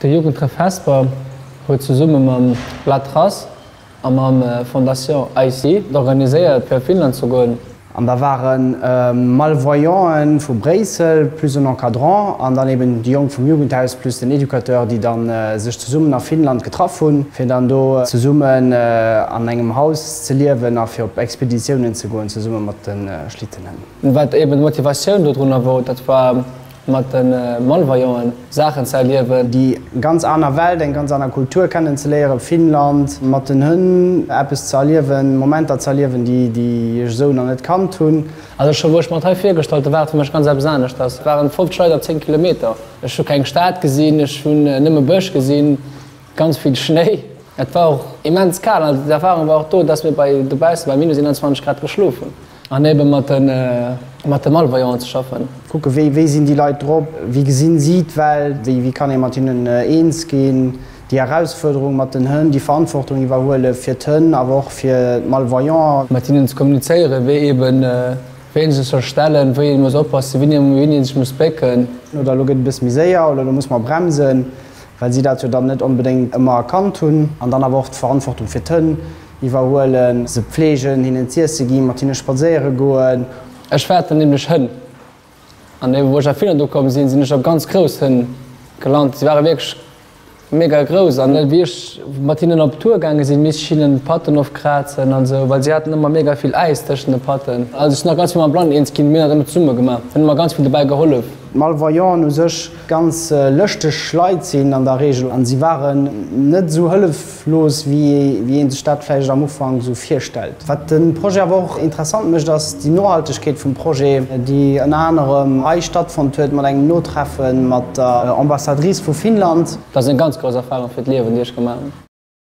de Jugendtre Vesper huet ze summe mam Latras am am Fondation IC d'organiséiert per Finnland zu goen. An da waren äh, Malvoyanten vu Bresel plus un Enkadrant, an daneben die Jong vum Jugendhaus plus den Edukateur, die dann äh, sech ze Summen nach Finnland getraf hun, fir dann do ze Summen äh, an engem Haus ze liewen a fir op Expeditionen ze goen ze summe mat den äh, Schlittennen. wat eben Motivationun do runnner wot, dat war mat den äh, Malvaioen Sachen ze liewen, Die ganz aner Welt eng ganz aner Kultur kennen ze leere Finnland, mat den hunn Appes zerliewen, Momenter zerliewen, die die ich so an net kann tun. Also schon woch mat fir gestalte war mech ganz besannech. Das waren Volschreider 10 km. Ech schon kein Staat gesinn, ech hun äh, nimme Bösch gesinn, ganz viel Schnee. Et war auch immens kal. Also die Erfahrung war auch to, dass wir bei de Bei bei minus 21 Grad geschlufen. anebe mat den äh, Mathemalvaier zu schaffen. Gucke we, we sind die Leiit drop, wie gesinn sieht Welt, wie, wie kann e Martinen äh, eens gehen, die Herausforderung mat den Hënn, die Verantwortung iwwerhole fir Tënn, awer auch fir Malvoyant. Martinen zu kommuniceiere, we eben äh, Fenster stellen, wéi muss oppassen, wenn ich muss becken. Oder loget bis miséier oder du muss man bremsen, weil sie dat dann net unbedingt immer erkannt tun, an dann erwacht Verantwortung fir Tënn. Iwwerholen, se pflegen, hin Zize gi, Martine Spaéiere goen, Ech werd nämlich hën. An dem wo viele du kommen sind, sind ich op ganz groß hin gelernt. Sie waren wirklich mega groß an wie ich Martinen op Tourgange sind Missschienen Patten auf Krazen an so, weil sie hatten immer mega viel Eis zwischen den Patten. Also ich noch ganz viel Plan ins Kind mir immer Zummer gemacht. Ich immer ganz viel dabei geholfen. Malvoyant u sech ganz äh, löschte Schleit sinn an der Regel an sie waren net so hëlleflos wie wie en de Stadtfleich am Ufang so firstel. Wat den Projekt woch interessant mech, dats die Nohaltegkeet vum Projekt, die en anderem Eichstadt von huet mat eng Notreffen mat der Ambassadrice vu Finnland Das ist eine ganz große Erfahrung für das Leben, die ich gemacht habe.